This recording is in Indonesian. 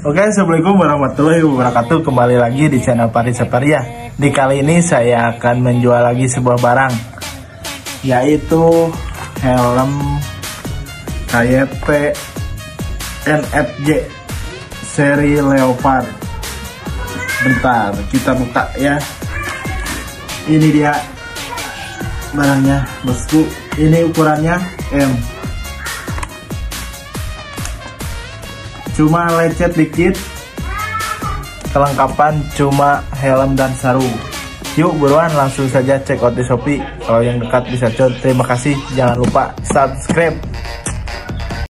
Oke, Assalamualaikum warahmatullahi wabarakatuh. Kembali lagi di channel Paris Saparia Di kali ini saya akan menjual lagi sebuah barang Yaitu helm KYT NFJ seri Leopard. Bentar, kita buka ya. Ini dia barangnya bosku. Ini ukurannya M cuma lecet dikit. Kelengkapan cuma helm dan sarung. Yuk buruan langsung saja cek out di Shopee. Kalau yang dekat bisa cek terima kasih. Jangan lupa subscribe